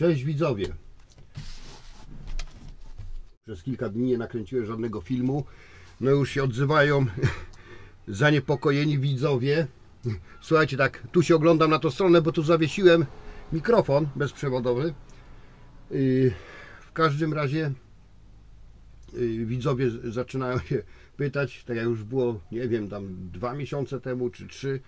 Cześć widzowie. Przez kilka dni nie nakręciłem żadnego filmu. No już się odzywają zaniepokojeni widzowie. Słuchajcie, tak, tu się oglądam na tą stronę, bo tu zawiesiłem mikrofon bezprzewodowy. Yy, W każdym razie yy, widzowie zaczynają się pytać, tak jak już było, nie wiem, tam dwa miesiące temu czy trzy,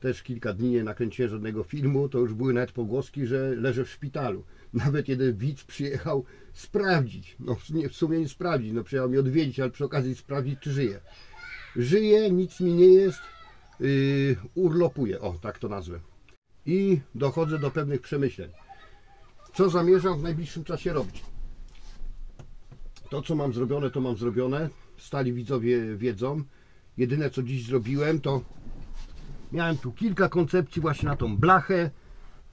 też kilka dni nie nakręciłem żadnego filmu, to już były nawet pogłoski, że leżę w szpitalu. Nawet jeden widz przyjechał sprawdzić, no sumie- w sumie nie sprawdzić, no przyjechał mnie odwiedzić, ale przy okazji sprawdzić, czy żyję. Żyję, nic mi nie jest, yy, urlopuję, o tak to nazwę. I dochodzę do pewnych przemyśleń. Co zamierzam w najbliższym czasie robić? To, co mam zrobione, to mam zrobione. Stali widzowie wiedzą. Jedyne, co dziś zrobiłem, to miałem tu kilka koncepcji właśnie na tą blachę.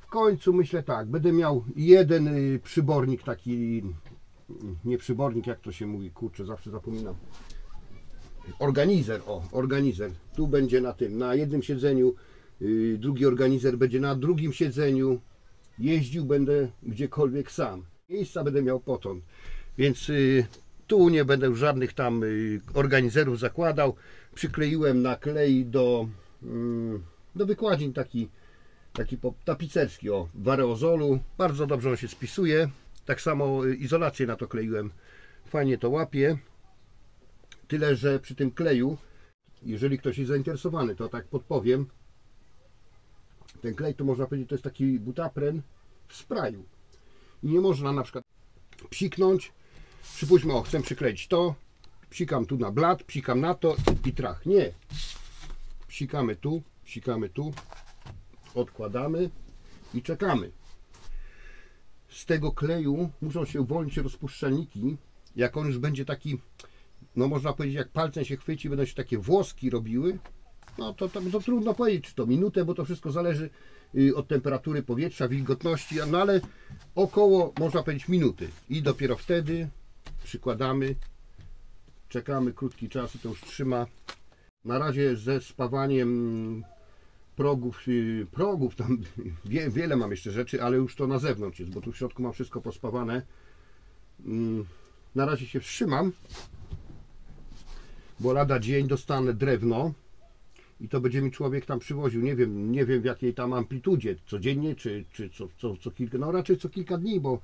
W końcu myślę tak, będę miał jeden y, przybornik taki, nie przybornik, jak to się mówi, kurczę, zawsze zapominam. Organizer, o, organizer. Tu będzie na tym, na jednym siedzeniu, y, drugi organizer będzie na drugim siedzeniu. Jeździł będę gdziekolwiek sam. Miejsca będę miał potąd. Więc y, tu nie będę już żadnych tam organizerów zakładał. Przykleiłem naklej do, mm, do wykładzin taki, taki tapicerski o w aerozolu. Bardzo dobrze on się spisuje. Tak samo y, izolację na to kleiłem. Fajnie to łapie. Tyle, że przy tym kleju, jeżeli ktoś jest zainteresowany, to tak podpowiem. Ten klej to można powiedzieć, to jest taki butapren w spraju. I nie można na przykład psiknąć. Przypuśćmy, o, chcę przykleić to. Psikam tu na blat, psikam na to i trach. Nie. Psikamy tu, psikamy tu, odkładamy i czekamy. Z tego kleju muszą się uwolnić rozpuszczalniki. Jak on już będzie taki, no można powiedzieć, jak palcem się chwyci, będą się takie włoski robiły, no to, to, to trudno powiedzieć, czy to minutę, bo to wszystko zależy y, od temperatury powietrza, wilgotności, no ale około, można powiedzieć, minuty. I dopiero wtedy przykładamy, czekamy krótki czas i to już trzyma. Na razie ze spawaniem progów, y, progów tam wie, wiele mam jeszcze rzeczy, ale już to na zewnątrz jest, bo tu w środku mam wszystko pospawane. Mm, Na razie się wstrzymam, bo lada dzień dostanę drewno i to będzie mi człowiek tam przywoził. Nie wiem, nie wiem w jakiej tam amplitudzie, codziennie czy, czy co, co, co kilka, no raczej co kilka dni, bo,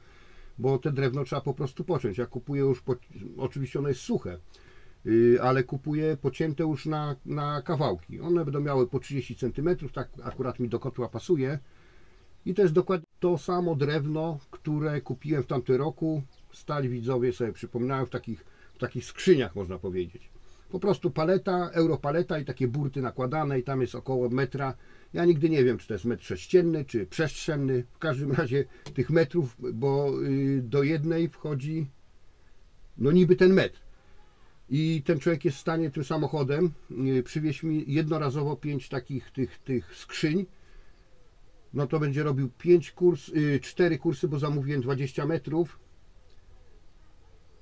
bo te drewno trzeba po prostu pociąć. Ja kupuję już, po, oczywiście ono jest suche, ale kupuję pocięte już na, na kawałki. One będą miały po 30 cm, tak akurat mi do kotła pasuje. I to jest dokładnie to samo drewno, które kupiłem w tamtym roku. Stali widzowie sobie przypominają w takich, w takich skrzyniach, można powiedzieć. Po prostu paleta, europaleta i takie burty nakładane i tam jest około metra. Ja nigdy nie wiem, czy to jest metr sześcienny, czy przestrzenny. W każdym razie tych metrów, bo y, do jednej wchodzi no niby ten metr. I ten człowiek jest w stanie tym samochodem y, przywieźć mi jednorazowo pięć takich tych, tych skrzyń. No to będzie robił 5 kurs, y, 4 kursy, bo zamówiłem 20 metrów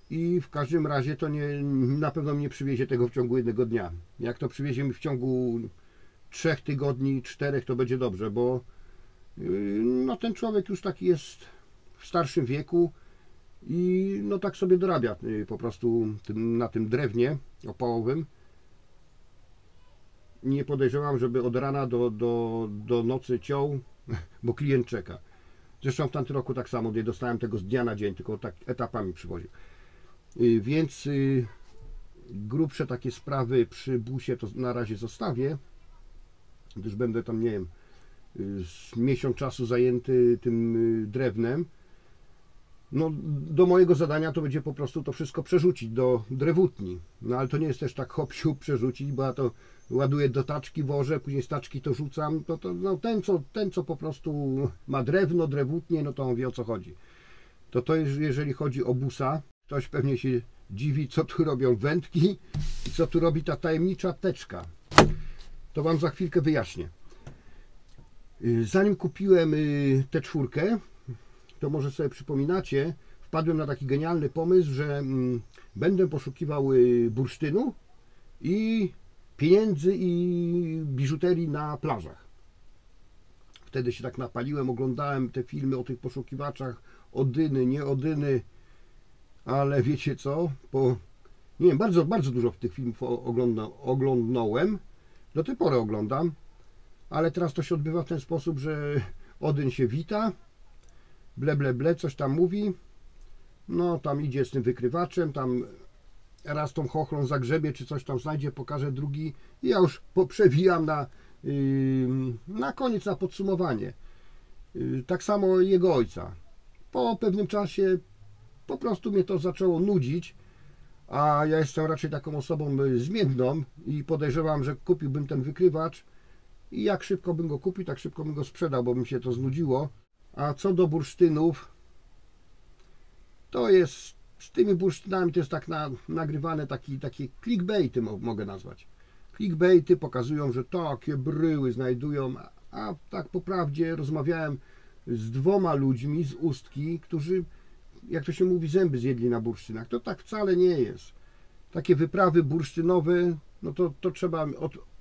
i w każdym razie to nie, na pewno mi nie przywiezie tego w ciągu jednego dnia. Jak to przywiezie mi w ciągu trzech tygodni, czterech, to będzie dobrze, bo yy, no ten człowiek już taki jest w starszym wieku i no tak sobie dorabia yy, po prostu tym, na tym drewnie opałowym. Nie podejrzewam, żeby od rana do, do, do nocy ciął, bo klient czeka. Zresztą w tamtym roku tak samo, nie dostałem tego z dnia na dzień, tylko tak etapami przywoził. Y, Więc y, grubsze takie sprawy przy busie to na razie zostawię, gdyż będę tam, nie wiem, y, miesiąc czasu zajęty tym y, drewnem. No, do mojego zadania to będzie po prostu to wszystko przerzucić do drewutni. No ale to nie jest też tak hop przerzucić, bo ja to ładuję do taczki, wożę, później z taczki to rzucam. To, to, no, ten, co, ten, co po prostu ma drewno, drewutnie, no to on wie o co chodzi. To to jest, jeżeli chodzi o busa, Ktoś pewnie się dziwi, co tu robią wędki i co tu robi ta tajemnicza teczka. To Wam za chwilkę wyjaśnię. Y, Zanim kupiłem y, tę czwórkę, to może sobie przypominacie, wpadłem na taki genialny pomysł, że mm, będę poszukiwał y, bursztynu i pieniędzy i biżuterii na plażach. Wtedy się tak napaliłem, oglądałem te filmy o tych poszukiwaczach, Odyny, nie Odyny, ale wiecie co, po, nie wiem, bardzo, bardzo dużo tych filmów o- ogląda, oglądnąłem, do tej pory oglądam, ale teraz to się odbywa w ten sposób, że Odyn się wita, ble, ble, ble, coś tam mówi, no tam idzie z tym wykrywaczem, tam raz tą chochlą zagrzebie, czy coś tam znajdzie, pokaże drugi i ja już przewijam na, yy, na koniec, na podsumowanie. Yy, tak samo jego ojca. Po pewnym czasie po prostu mnie to zaczęło nudzić, a ja jestem raczej taką osobą y, zmienną i podejrzewam, że kupiłbym ten wykrywacz i jak szybko bym go kupił, tak szybko bym go sprzedał, bo mi się to znudziło. A co do bursztynów, to jest z tymi bursztynami to jest tak na, nagrywane taki, takie clickbaity mo, mogę nazwać. Clickbaity pokazują, że takie bryły znajdują, a, tak po prawdzie rozmawiałem z dwoma ludźmi z ustki, którzy, jak to się mówi, zęby zjedli na bursztynach. To tak wcale nie jest. Takie wyprawy bursztynowe, no to, to trzeba,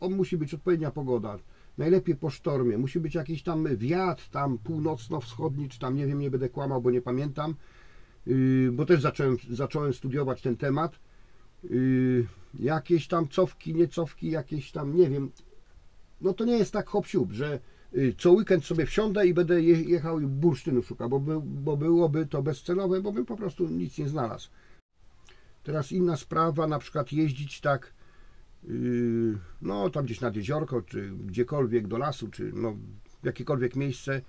od, musi być odpowiednia pogoda. Najlepiej po sztormie. Musi być jakiś tam wiatr, tam północno-wschodni, czy tam nie wiem, nie będę kłamał, bo nie pamiętam. Yy, bo też zacząłem, zacząłem studiować ten temat. Yy, jakieś tam cofki, nie cofki, jakieś tam, nie wiem. No to nie jest tak hop że yy, co weekend sobie wsiądę i będę je, jechał i bursztynu szukał, bo, by, bo byłoby to bezcelowe, bo bym po prostu nic nie znalazł. Teraz inna sprawa, na przykład jeździć tak, no tam gdzieś nad jeziorko, czy gdziekolwiek do lasu, czy no w jakiekolwiek miejsce,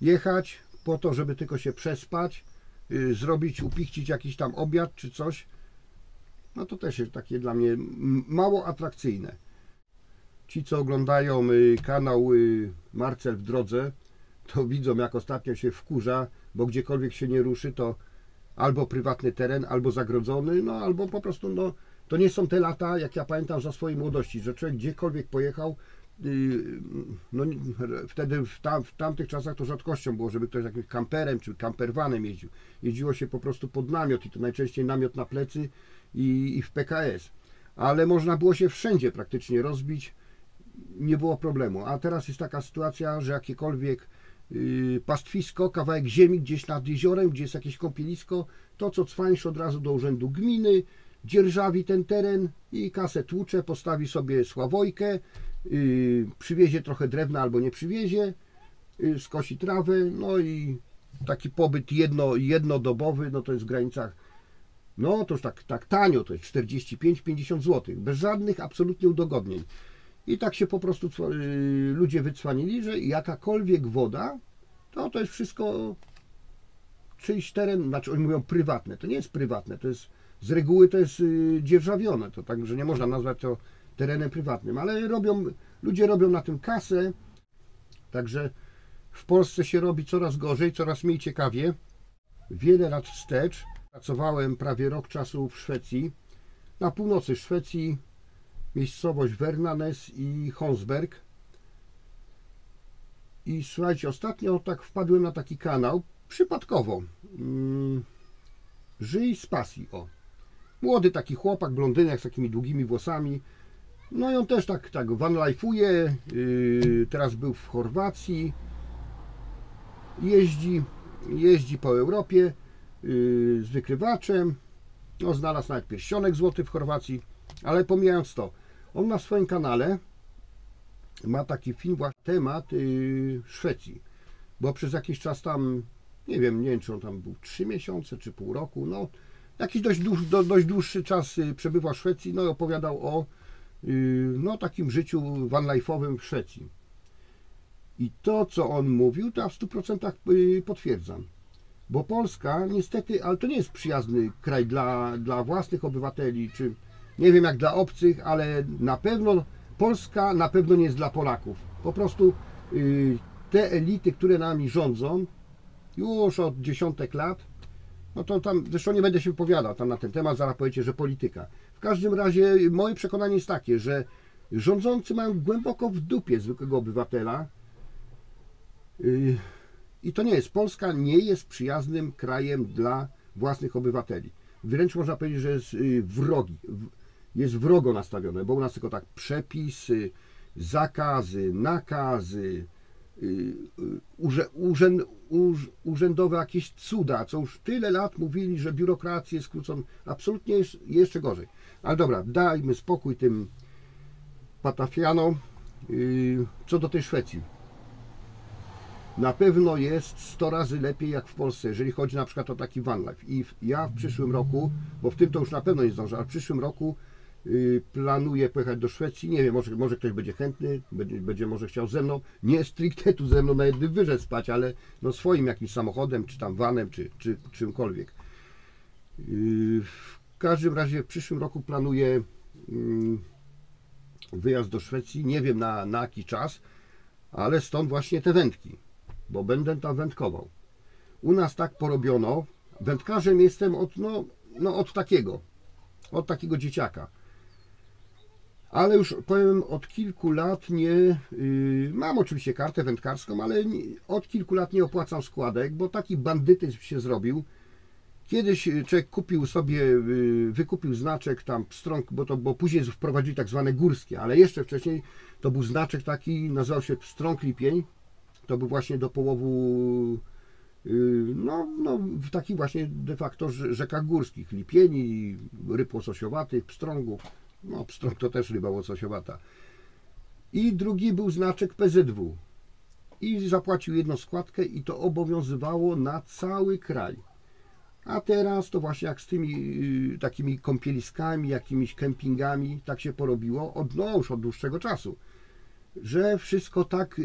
jechać po to, żeby tylko się przespać, yy, zrobić, upichcić jakiś tam obiad czy coś, no to też jest takie dla mnie mało atrakcyjne. Ci, co oglądają y, kanał y, Marcel w drodze, to widzą, jak ostatnio się wkurza, bo gdziekolwiek się nie ruszy, to albo prywatny teren, albo zagrodzony, no albo po prostu, no to nie są te lata, jak ja pamiętam za swojej młodości, że człowiek gdziekolwiek pojechał, yy, no wtedy w, tam, w tamtych czasach to rzadkością było, żeby ktoś jakimś kamperem czy kamperwanem jeździł. Jeździło się po prostu pod namiot i to najczęściej namiot na plecy i, i w PKS. Ale można było się wszędzie praktycznie rozbić, nie było problemu. A teraz jest taka sytuacja, że jakiekolwiek yy, pastwisko, kawałek ziemi gdzieś nad jeziorem, gdzie jest jakieś kąpielisko, to co cwańsz od razu do urzędu gminy, dzierżawi ten teren i kasę tłucze, postawi sobie sławojkę, yy, przywiezie trochę drewna albo nie przywiezie, yy, skosi trawę, no i taki pobyt jedno, jednodobowy, no to jest w granicach, no to już tak, tak tanio, to jest 45-50 zł, bez żadnych absolutnie udogodnień. I tak się po prostu yy, ludzie wycwanili, że jakakolwiek woda, to to jest wszystko czyjś teren, znaczy oni mówią prywatne, to nie jest prywatne, to jest z reguły to jest yy, dzierżawione, to także nie można nazwać to terenem prywatnym, ale robią, ludzie robią na tym kasę, także w Polsce się robi coraz gorzej, coraz mniej ciekawie. Wiele lat wstecz pracowałem prawie rok czasu w Szwecji, na północy Szwecji, miejscowość Vernanes i Honsberg. I słuchajcie, ostatnio tak wpadłem na taki kanał, przypadkowo. Mm, Żyj z pasji, o. Młody taki chłopak, blondynek z takimi długimi włosami. No i on też tak, tak van life'uje, yy, teraz był w Chorwacji, jeździ, jeździ po Europie yy, z wykrywaczem, no znalazł nawet pierścionek złoty w Chorwacji, ale pomijając to, on na swoim kanale ma taki film temat yy, Szwecji, bo przez jakiś czas tam, nie wiem, nie wiem czy on tam był 3 miesiące czy pół roku, no jakiś dość, dłuż, do, dość dłuższy czas yy, przebywał w Szwecji, no i opowiadał o yy, no, takim życiu van life'owym w Szwecji. I to, co on mówił, to ja w 100% yy, potwierdzam. Bo Polska niestety, ale to nie jest przyjazny kraj dla, dla własnych obywateli, czy nie wiem jak dla obcych, ale na pewno Polska na pewno nie jest dla Polaków. Po prostu te elity, które nami rządzą już od dziesiątek lat, no to tam, zresztą nie będę się wypowiadał tam na ten temat, zaraz powiecie, że polityka. W każdym razie moje przekonanie jest takie, że rządzący mają głęboko w dupie zwykłego obywatela, Yy, I to nie jest, Polska nie jest przyjaznym krajem dla własnych obywateli. Wręcz można powiedzieć, że jest yy, wrogi, jest wrogo nastawione, bo u nas tylko tak przepisy, zakazy, nakazy, urze- urzęd, urz- urzędowe jakieś cuda, co już tyle lat mówili, że biurokrację skrócą. Absolutnie jeszcze, gorzej. Ale dobra, dajmy spokój tym patafianom. Y, Co do tej Szwecji. Na pewno jest 100 razy lepiej jak w Polsce, jeżeli chodzi na przykład o taki van life. I ja w przyszłym roku, bo w tym to już na pewno nie zdążę, ale w przyszłym roku y, planuję pojechać do Szwecji. Nie wiem, może, może ktoś będzie chętny, będzie, będzie może chciał ze mną. Nie stricte tu ze mną na jednym wyżej spać, ale no swoim jakimś samochodem, czy tam vanem, czy, czy czymkolwiek. Y, W każdym razie w przyszłym roku planuję mm, wyjazd do Szwecji. Nie wiem na, na jaki czas, ale stąd właśnie te wędki, bo będę tam wędkował. U nas tak porobiono. Wędkarzem jestem od, no, no od takiego, od takiego dzieciaka. Ale już powiem, od kilku lat nie. Yy, mam oczywiście kartę wędkarską, ale nie, od kilku lat nie opłacam składek, bo taki bandytyzm się zrobił. Kiedyś y, człowiek kupił sobie, y, wykupił znaczek tam pstrąg, bo to bo później wprowadzili tak zwane górskie, ale jeszcze wcześniej to był znaczek taki, nazywał się pstrąg lipień. To był właśnie do połowu, y, no, no w takich właśnie de facto rze- rzekach górskich. Lipieni, ryb łososiowatych, pstrągów. No pstrąg to też ryba łososiowata. I drugi był znaczek PZW. I zapłacił jedną składkę i to obowiązywało na cały kraj. A teraz to właśnie jak z tymi y, takimi kąpieliskami, jakimiś kempingami, tak się porobiło od, no już od dłuższego czasu, że wszystko tak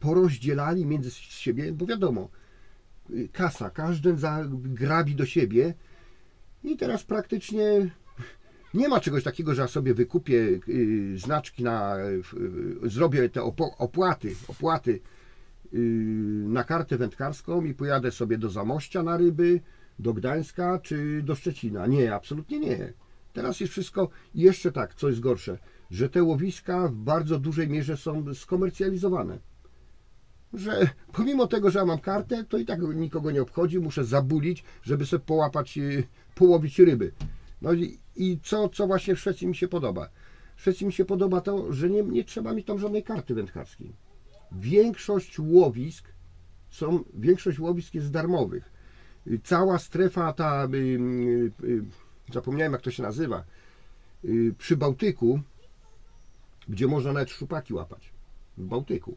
porozdzielali między siebie, bo wiadomo, y, kasa, każdy grabi do siebie i teraz praktycznie nie ma czegoś takiego, że ja sobie wykupię y, znaczki na, y, zrobię te opłaty, opłaty y, na kartę wędkarską i pojadę sobie do Zamościa na ryby, do Gdańska czy do Szczecina. Nie, absolutnie nie. Teraz jest wszystko i jeszcze tak, co jest gorsze, że te łowiska w bardzo dużej mierze są skomercjalizowane. Że pomimo tego, że ja mam kartę, to i tak nikogo nie obchodzi, muszę zabulić, żeby sobie połapać, połowić ryby. No i, i co, co właśnie w Szwecji mi się podoba? W Szwecji mi się podoba to, że nie, nie trzeba mieć tam żadnej karty wędkarskiej. Większość łowisk są, większość łowisk jest darmowych. Y, Cała strefa ta, y, y, y, zapomniałem jak to się nazywa, y, przy Bałtyku, gdzie można nawet szczupaki łapać, w Bałtyku,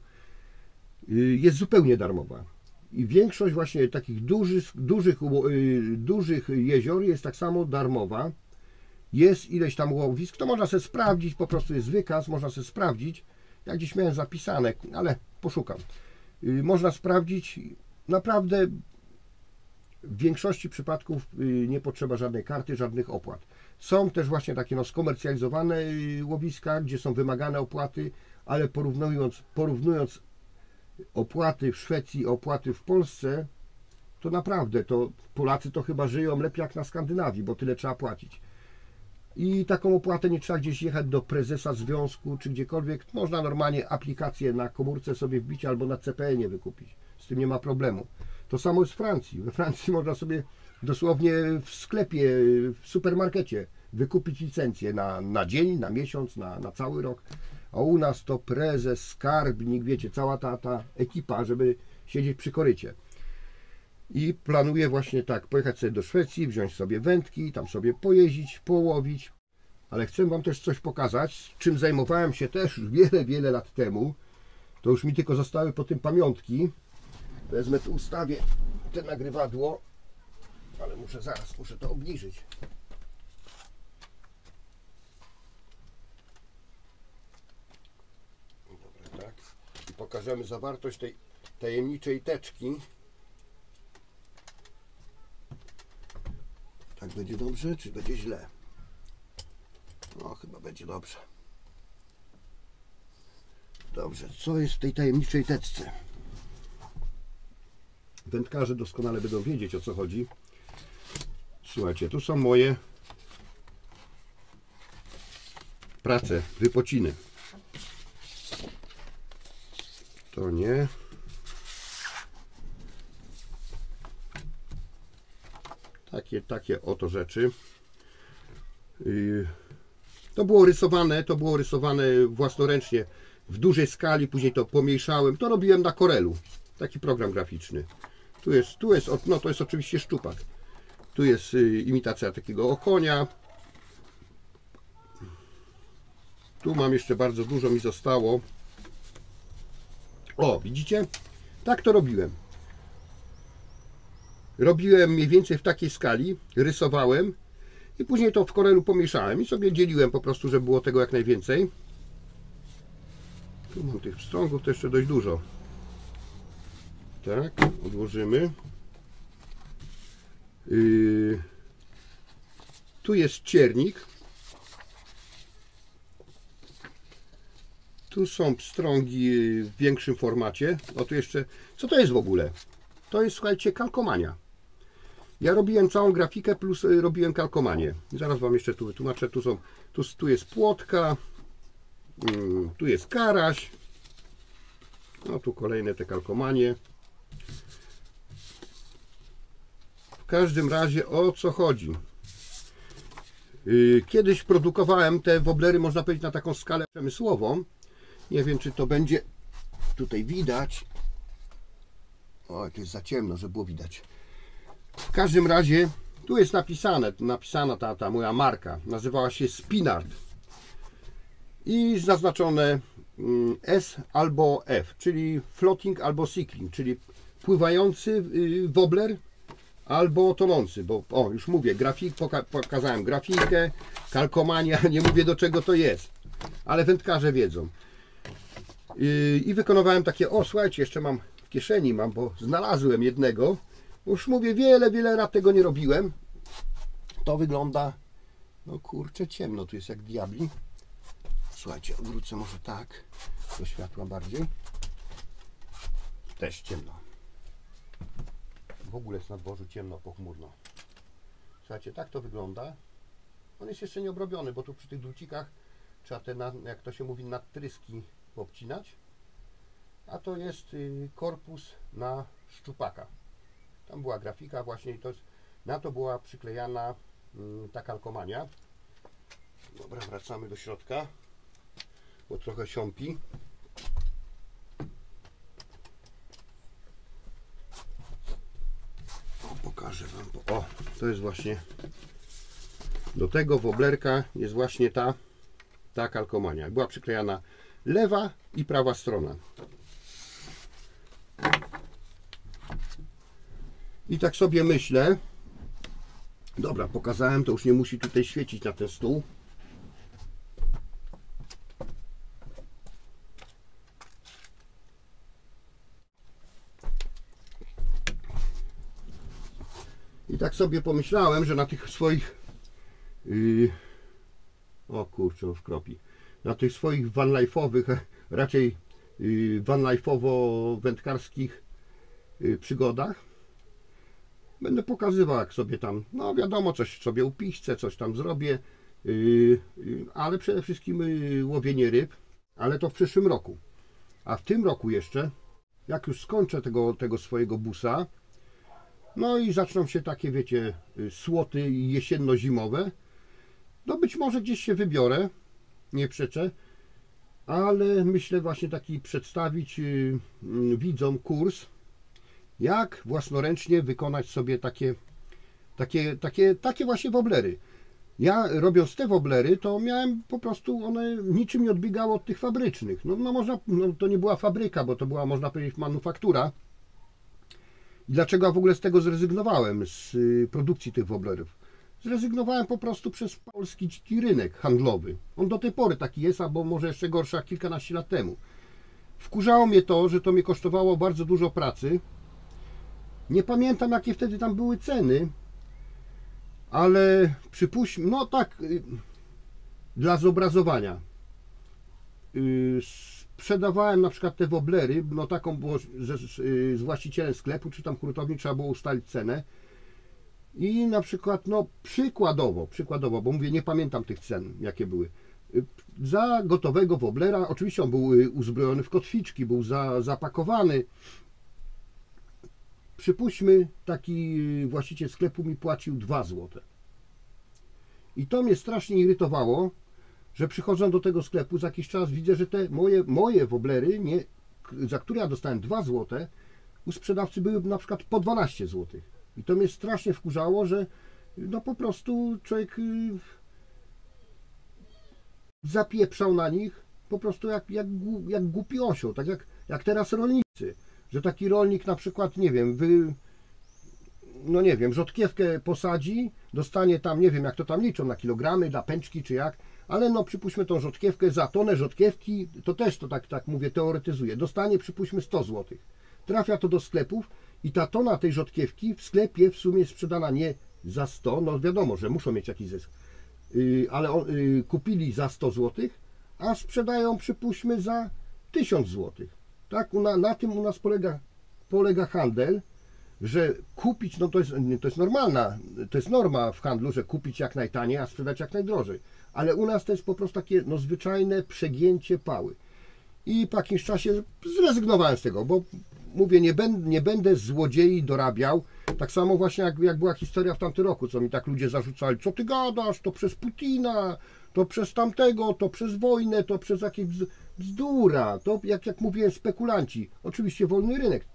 y, jest zupełnie darmowa. I większość właśnie takich dużych, dużych, y, dużych jezior jest tak samo darmowa. Jest ileś tam łowisk, to można sobie sprawdzić, po prostu jest wykaz, można sobie sprawdzić. Ja gdzieś miałem zapisane, ale poszukam. Y, Można sprawdzić, naprawdę w większości przypadków y, nie potrzeba żadnej karty, żadnych opłat. Są też właśnie takie no, skomercjalizowane łowiska, gdzie są wymagane opłaty, ale porównując, porównując opłaty w Szwecji, opłaty w Polsce, to naprawdę to Polacy to chyba żyją lepiej jak na Skandynawii, bo tyle trzeba płacić. I taką opłatę nie trzeba gdzieś jechać do prezesa związku czy gdziekolwiek. Można normalnie aplikację na komórce sobie wbić albo na CPN-ie wykupić. Z tym nie ma problemu. To samo jest w Francji. We Francji można sobie dosłownie w sklepie, w supermarkecie wykupić licencję na, na dzień, na miesiąc, na, na cały rok. A u nas to prezes, skarbnik, wiecie, cała ta, ta ekipa, żeby siedzieć przy korycie. I planuję właśnie tak, pojechać sobie do Szwecji, wziąć sobie wędki, tam sobie pojeździć, połowić. Ale chcę Wam też coś pokazać, czym zajmowałem się też już wiele, wiele lat temu. To już mi tylko zostały po tym pamiątki. Wezmę tu, ustawię te nagrywadło, ale muszę zaraz, muszę to obniżyć. Dobra, tak. I pokażemy zawartość tej tajemniczej teczki. Tak będzie dobrze, czy będzie źle? No, chyba będzie dobrze. Dobrze, co jest w tej tajemniczej teczce? Wędkarze doskonale będą wiedzieć o co chodzi. Słuchajcie, tu są moje prace, wypociny. To nie. Takie, takie oto rzeczy. To było rysowane, to było rysowane własnoręcznie w dużej skali, później to pomniejszałem. To robiłem na Corelu, taki program graficzny. Tu jest, tu jest, no to jest oczywiście szczupak. Tu jest y, imitacja takiego okonia. Tu mam jeszcze bardzo dużo mi zostało. O, widzicie? Tak to robiłem. Robiłem mniej więcej w takiej skali, rysowałem i później to w Corelu pomieszałem i sobie dzieliłem po prostu, żeby było tego jak najwięcej. Tu mam tych pstrągów to jeszcze dość dużo. Tak, odłożymy. Yy, tu jest ciernik. Tu są pstrągi w większym formacie. O tu jeszcze. Co to jest w ogóle? To jest, słuchajcie, kalkomania. Ja robiłem całą grafikę plus y, robiłem kalkomanię. Zaraz Wam jeszcze tu wytłumaczę. Tu, są, tu, tu jest płotka, mm, tu jest karaś. No tu kolejne te kalkomanie. W każdym razie o co chodzi? Y, Kiedyś produkowałem te woblery, można powiedzieć, na taką skalę przemysłową. Nie wiem, czy to będzie tutaj widać. O, to jest za ciemno, żeby było widać. W każdym razie, tu jest napisane, napisana ta, ta moja marka. Nazywała się Spinard. I zaznaczone mm, S albo F, czyli floating albo cycling, czyli pływający y, wobler albo tonący, bo o, już mówię, grafik, poka pokazałem grafikę, kalkomania, nie mówię do czego to jest, ale wędkarze wiedzą. Yy, I wykonywałem takie, o słuchajcie, jeszcze mam w kieszeni, mam, bo znalazłem jednego, już mówię, wiele, wiele lat tego nie robiłem. To wygląda, no kurczę, ciemno, tu jest jak diabli. Słuchajcie, odwrócę może tak, do światła bardziej. Też ciemno. W ogóle jest na dworzu ciemno, pochmurno. Słuchajcie, tak to wygląda. On jest jeszcze nie obrobiony, bo tu przy tych drucikach trzeba te, jak to się mówi, nadtryski obcinać. A to jest y, korpus na szczupaka. Tam była grafika właśnie i to na to była przyklejana mm, ta kalkomania. Dobra, wracamy do środka, bo trochę siąpi. O, pokażę Wam. O, to jest właśnie do tego woblerka jest właśnie ta, ta kalkomania. Była przyklejana lewa i prawa strona. I tak sobie myślę. Dobra, pokazałem, to już nie musi tutaj świecić na ten stół. I tak sobie pomyślałem, że na tych swoich yy, o kurczę, już kropi. Na tych swoich vanlife'owych, raczej yy, vanlife'owo-wędkarskich yy, przygodach będę pokazywał jak sobie tam, no wiadomo, coś sobie upiszczę, coś tam zrobię, yy, ale przede wszystkim łowienie ryb, ale to w przyszłym roku. A w tym roku jeszcze, jak już skończę tego, tego swojego busa, no i zaczną się takie, wiecie, słoty jesienno-zimowe, no być może gdzieś się wybiorę, nie przeczę, ale myślę właśnie taki przedstawić yy, yy, widzom kurs, jak własnoręcznie wykonać sobie takie, takie, takie, takie właśnie woblery. Ja robiąc te woblery, to miałem po prostu, one niczym nie odbiegały od tych fabrycznych. No, no można, no to nie była fabryka, bo to była, można powiedzieć, manufaktura. I dlaczego ja w ogóle z tego zrezygnowałem, z y, produkcji tych woblerów? Zrezygnowałem po prostu przez polski dziki rynek handlowy. On do tej pory taki jest, albo może jeszcze gorszy jak kilkanaście lat temu. Wkurzało mnie to, że to mnie kosztowało bardzo dużo pracy, nie pamiętam jakie wtedy tam były ceny, ale przypuśćmy, no tak, y, dla zobrazowania. Y, Sprzedawałem na przykład te woblery, no taką było z, z, z właścicielem sklepu, czy tam hurtowni trzeba było ustalić cenę. I na przykład, no przykładowo, przykładowo, bo mówię, nie pamiętam tych cen, jakie były. Y, Za gotowego woblera, oczywiście on był y, uzbrojony w kotwiczki, był za, zapakowany, przypuśćmy, taki właściciel sklepu mi płacił 2 zł. I to mnie strasznie irytowało, że przychodzą do tego sklepu za jakiś czas, widzę, że te moje, moje woblery, nie, za które ja dostałem 2 złote, u sprzedawcy były na przykład po 12 zł. I to mnie strasznie wkurzało, że no po prostu człowiek y, zapieprzał na nich po prostu jak, jak, jak głupi osioł, tak jak, jak teraz rolnicy, że taki rolnik na przykład, nie wiem, wy, no nie wiem, rzodkiewkę posadzi, dostanie tam, nie wiem jak to tam liczą, na kilogramy, dla pęczki czy jak, ale no przypuśćmy tą rzodkiewkę za tonę rzodkiewki, to też to tak, tak mówię, teoretyzuję, dostanie przypuśćmy 100 zł. Trafia to do sklepów i ta tona tej rzodkiewki w sklepie w sumie jest sprzedana nie za 100, no wiadomo, że muszą mieć jakiś zysk, Yy, ale yy, kupili za 100 zł, a sprzedają przypuśćmy za 1000 zł. Tak, na, na tym u nas polega, polega handel, że kupić, no to jest, to jest normalna, to jest norma w handlu, że kupić jak najtaniej, a sprzedać jak najdrożej. Ale u nas to jest po prostu takie no, zwyczajne przegięcie pały. I po jakimś czasie zrezygnowałem z tego, bo mówię, nie będę, nie będę złodziei dorabiał. Tak samo właśnie jak, jak była historia w tamtym roku, co mi tak ludzie zarzucali, co ty gadasz, to przez Putina, to przez tamtego, to przez wojnę, to przez jakieś bz- bzdura, to jak, jak mówiłem, spekulanci. Oczywiście wolny rynek.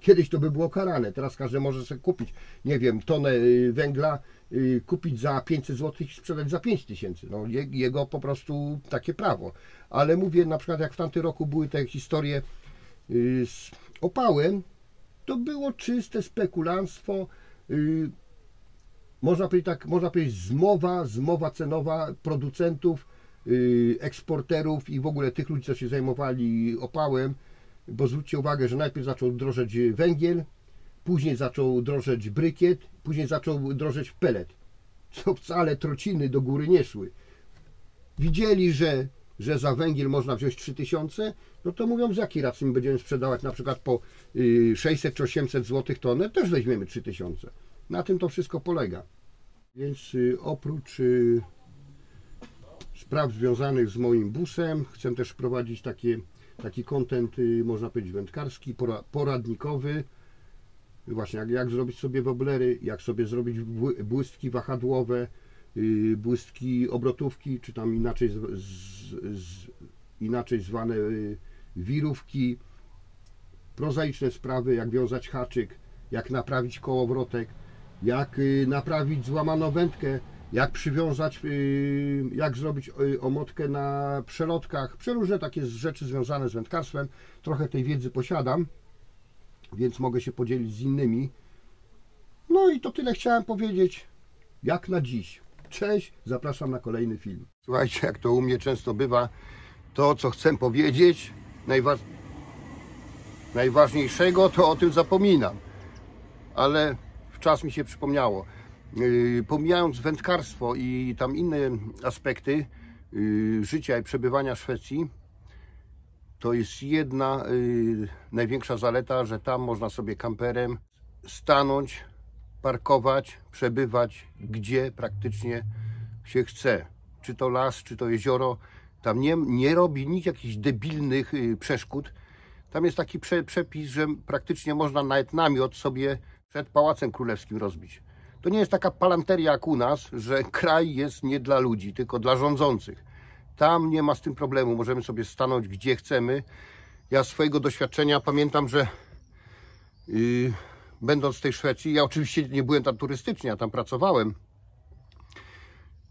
Kiedyś to by było karane, teraz każdy może sobie kupić, nie wiem, tonę y, węgla, y, kupić za 500 zł i sprzedać za 5000. No, je- jego po prostu takie prawo. Ale mówię, na przykład jak w tamtym roku były te historie z opałem, to było czyste spekulanstwo. y, Można powiedzieć tak, można powiedzieć zmowa, zmowa cenowa producentów, y, eksporterów i w ogóle tych ludzi, co się zajmowali opałem, bo zwróćcie uwagę, że najpierw zaczął drożeć węgiel, później zaczął drożeć brykiet, później zaczął drożeć pelet, co wcale trociny do góry nie szły widzieli, że, że za węgiel można wziąć 3000, no to mówią, z jakiej racji my będziemy sprzedawać na przykład po y, 600 czy 800 zł tonę, też weźmiemy 3000. Na tym to wszystko polega. Więc y, oprócz y, spraw związanych z moim busem, chcę też prowadzić takie, taki kontent, y, można powiedzieć, wędkarski, pora, poradnikowy. Właśnie jak, jak zrobić sobie woblery, jak sobie zrobić bły- błystki wahadłowe, y, błystki obrotówki, czy tam inaczej, z, z, inaczej zwane y, wirówki, prozaiczne sprawy, jak wiązać haczyk, jak naprawić kołowrotek, jak y, naprawić złamaną wędkę, jak przywiązać, jak zrobić omotkę na przelotkach, przeróżne takie rzeczy związane z wędkarstwem. Trochę tej wiedzy posiadam, więc mogę się podzielić z innymi. No i to tyle chciałem powiedzieć, jak na dziś. Cześć, zapraszam na kolejny film. Słuchajcie, jak to u mnie często bywa, to co chcę powiedzieć, najwa... najważniejszego, to o tym zapominam. Ale w czas mi się przypomniało. Yy, pomijając wędkarstwo i tam inne aspekty yy, życia i przebywania w Szwecji, to jest jedna yy, największa zaleta, że tam można sobie kamperem stanąć, parkować, przebywać gdzie praktycznie się chce. Czy to las, czy to jezioro. Tam nie, nie robi nikt jakichś debilnych y, przeszkód. Tam jest taki prze, przepis, że praktycznie można nawet namiot sobie przed Pałacem Królewskim rozbić. To nie jest taka palanteria jak u nas, że kraj jest nie dla ludzi, tylko dla rządzących. Tam nie ma z tym problemu. Możemy sobie stanąć gdzie chcemy. Ja z swojego doświadczenia pamiętam, że yy, będąc w tej Szwecji, ja oczywiście nie byłem tam turystycznie, ja tam pracowałem.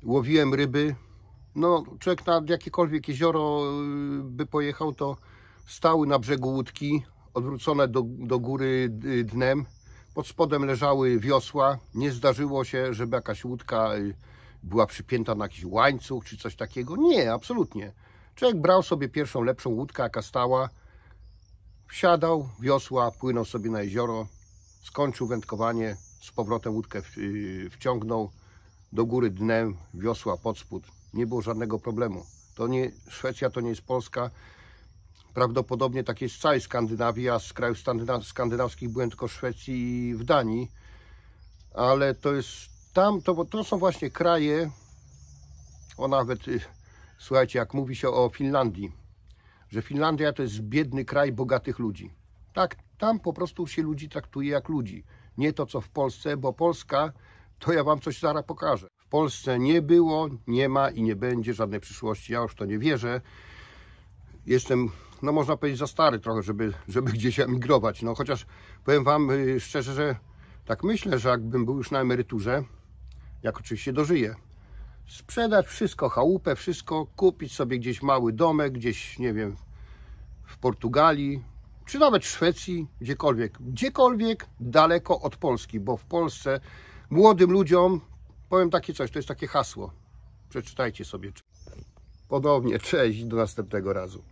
Łowiłem ryby. No, człowiek na jakiekolwiek jezioro yy, by pojechał, to stały na brzegu łódki, odwrócone do, do góry y, dnem. Pod spodem leżały wiosła. Nie zdarzyło się, żeby jakaś łódka y, była przypięta na jakiś łańcuch czy coś takiego. Nie, absolutnie. Człowiek brał sobie pierwszą lepszą łódkę, jaka stała, wsiadał, wiosła, płynął sobie na jezioro, skończył wędkowanie, z powrotem łódkę y, wciągnął do góry dnem, wiosła pod spód. Nie było żadnego problemu. To nie, Szwecja to nie jest Polska. Prawdopodobnie tak jest w całej Skandynawii, a z krajów skandyna- skandynawskich byłem tylko w Szwecji i w Danii. Ale to jest tam, to, to są właśnie kraje, o nawet, y, słuchajcie, jak mówi się o Finlandii, że Finlandia to jest biedny kraj bogatych ludzi. Tak, tam po prostu się ludzi traktuje jak ludzi. Nie to co w Polsce, bo Polska, to ja wam coś zaraz pokażę. W Polsce nie było, nie ma i nie będzie żadnej przyszłości. Ja już to nie wierzę. Jestem, no można powiedzieć, za stary trochę, żeby, żeby gdzieś emigrować. No chociaż powiem Wam y, szczerze, że tak myślę, że jakbym był już na emeryturze, jak oczywiście dożyję, sprzedać wszystko, chałupę, wszystko, kupić sobie gdzieś mały domek, gdzieś, nie wiem, w Portugalii, czy nawet w Szwecji, gdziekolwiek, gdziekolwiek daleko od Polski, bo w Polsce młodym ludziom powiem takie coś, to jest takie hasło. Przeczytajcie sobie. Podobnie, cześć, do następnego razu.